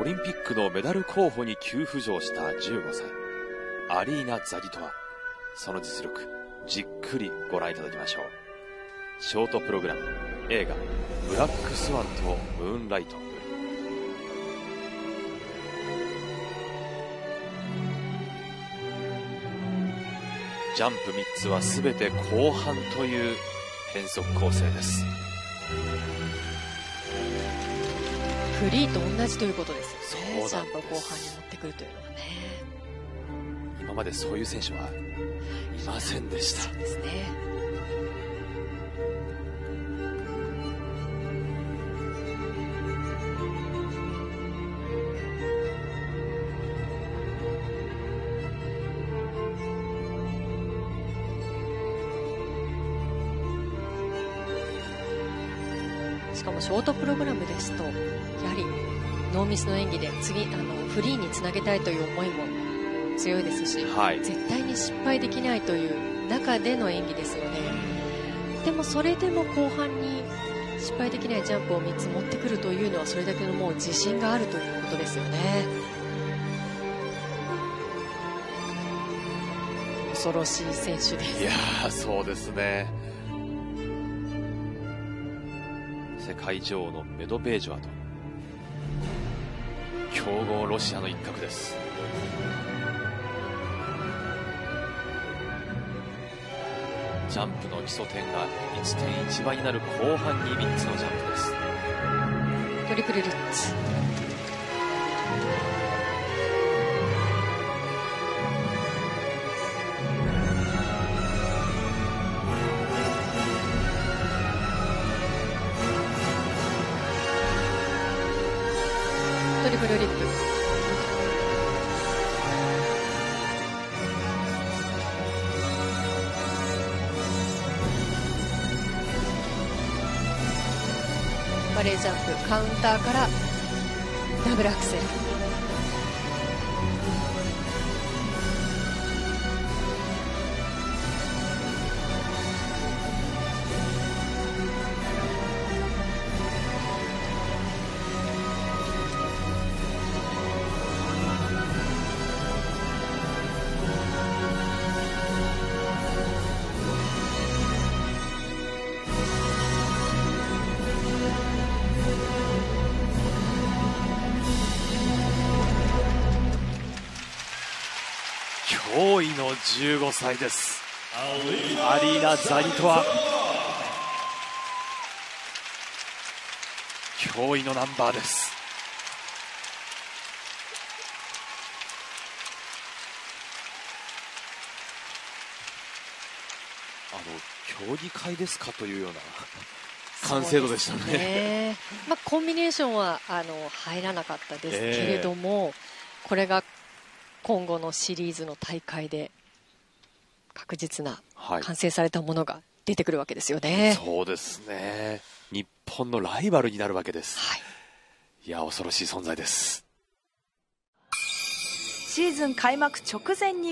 オリンピックのメダル候補に急浮上した15歳、アリーナ・ザギトワ。その実力、じっくりご覧いただきましょう。ショートプログラム、映画、ブラックスワンとムーンライト。ジャンプ3つはすべて後半という変則構成です。フリーと同じということですよね。ジャンプを後半に持ってくるというのはね。今までそういう選手はいませんでした。ですね。しかもショートプログラムですと、やはりノーミスの演技で次、あの、フリーにつなげたいという思いも強いですし、はい。絶対に失敗できないという中での演技ですよね。でもそれでも後半に失敗できないジャンプを3つ持ってくるというのはそれだけのもう自信があるということですよね。恐ろしい選手です。いやー、そうですね。世界女王のメドベージョワと、強豪ロシアの一角です。ジャンプの基礎点が1.1倍になる後半に3つのジャンプです。トリプルルッツ。トリプルリップ。バレージャンプカウンターからダブルアクセル驚異の15歳です。アリーナ・ザギトワ。驚異のナンバーです。あの、競技会ですかというような完成度でしたね。ねまあ、コンビネーションはあの入らなかったですけれども、これが今後のシリーズの大会で確実なはい。完成されたものが出てくるわけですよね。そうですね。日本のライバルになるわけです。はいいや、恐ろしい存在です。シーズン開幕直前に